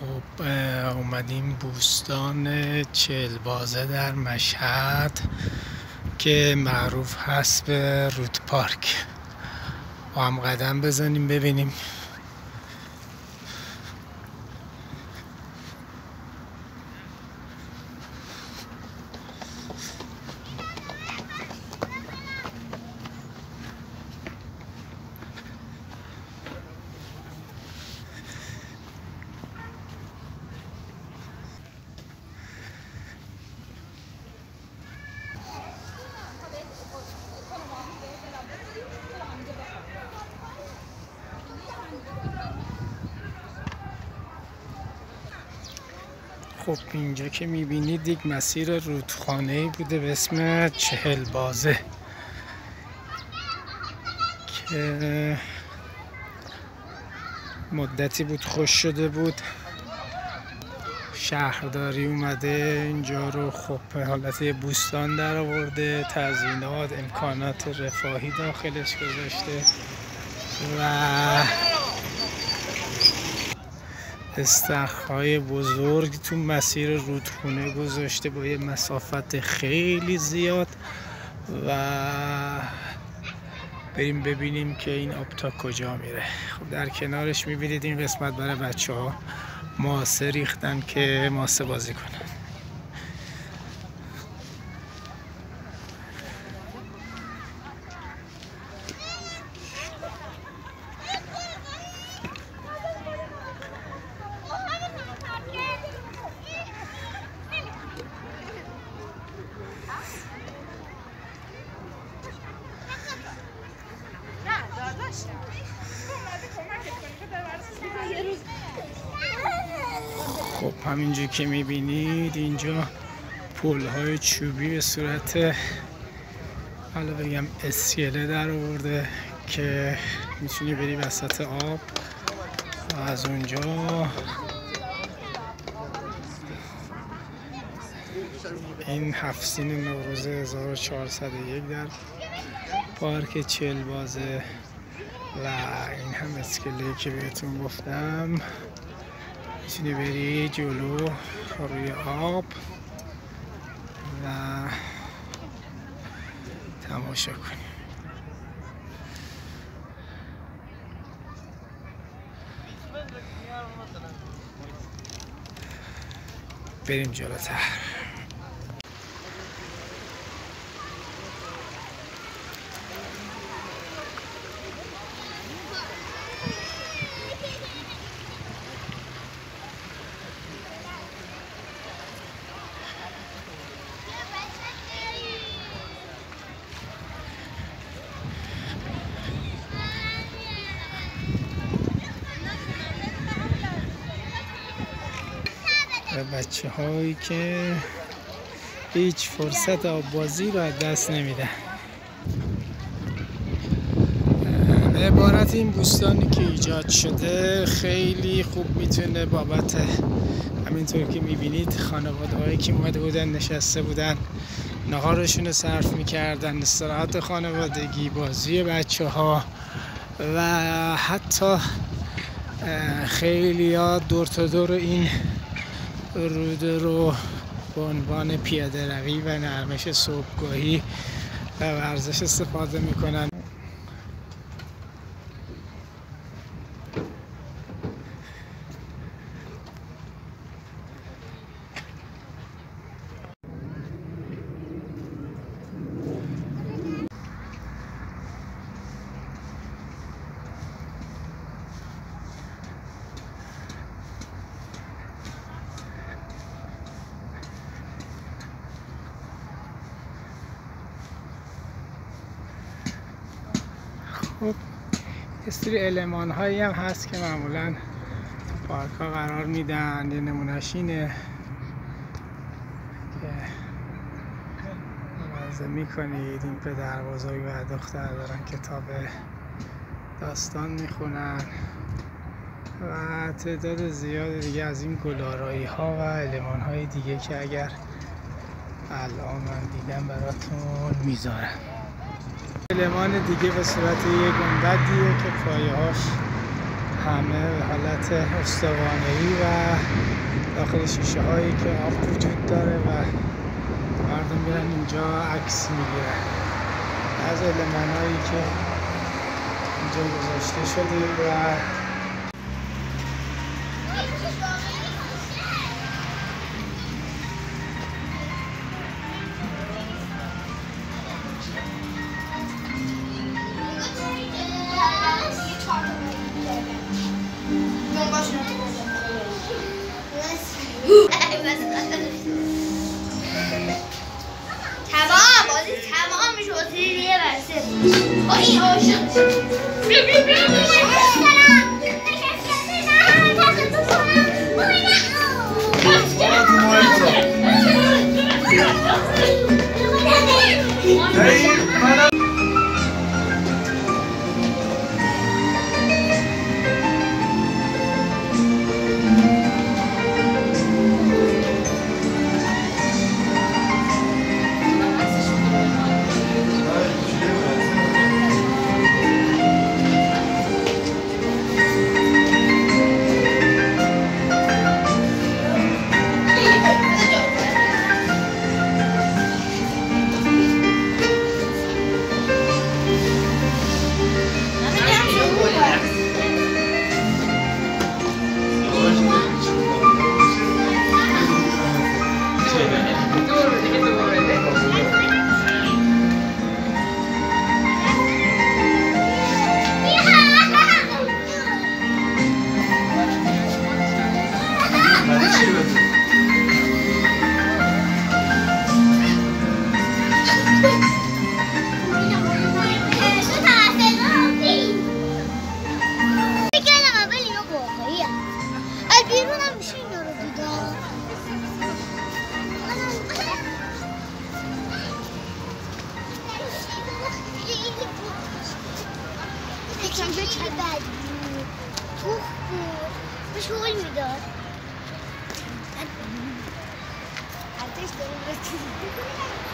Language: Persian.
خب اومدیم بوستان چلبازه در مشهد که معروف هست به رود پارک. با هم قدم بزنیم ببینیم. خب اینجا که می‌بینید یک مسیر رودخانه بوده به اسم چهل بازه که مدتی بود خوش شده بود. شهرداری اومده اینجا رو خب حالت بوستان در آورده تزینات امکانات رفاهی داخلش گذاشته و استخرهای بزرگ تو مسیر رودخونه گذاشته با یه مسافت خیلی زیاد و بریم ببینیم که این آب تا کجا میره. خب در کنارش می‌بینید این قسمت برای بچه ها ماسه ریختن که ماسه بازی کنن خب همینجا که می‌بینید اینجا پل های چوبی به صورت حالا بگم اسکله در آورده که می‌تونی بری وسط آب و از اونجا این هفسین نوروز 1401 در پارک چل بازه و این هم اسکله که بهتون گفتم. می‌تونی بری جلو روی آب و تماشا کنی. بریم جلوتر. و بچه هایی که هیچ فرصت آب بازی رو از دست نمیدن. به عبارت این بوستانی که ایجاد شده خیلی خوب می‌تونه بابت همینطور که می‌بینید خانواده هایی که اومده بودن نشسته بودن نهارشون رو صرف می‌کردن استراحت خانوادگی بازی بچه ها و حتی خیلی ها دور تا دور این روده رو به عنوان پیاده روی و نرمش صبحگاهی و ورزش استفاده می‌کنن خب یه سری هایی هم هست که معمولا تو پارک ها قرار میدن یه نمونهش اینه که ملاحظه می‌کنید. این پدر بزرگ و دختر دارن کتاب داستان می‌خونن و تعداد زیاد دیگه از این گلارایی ها و علمان های دیگه که اگر الان من دیدم براتون می‌ذارم. المان دیگه به صورت یک گنبدیه که پایه همه حالت استوانهی و داخل شیشه هایی که آب وجود داره و مردم میرن اینجا عکس می‌گیرن. از علمان هایی که اینجا گذاشته شده و تمام بازی تمام میشه زیر یه برسه با بیرون ik ben wedstrijd bij die vroegboer. Eh, Beschool me dat. Het is de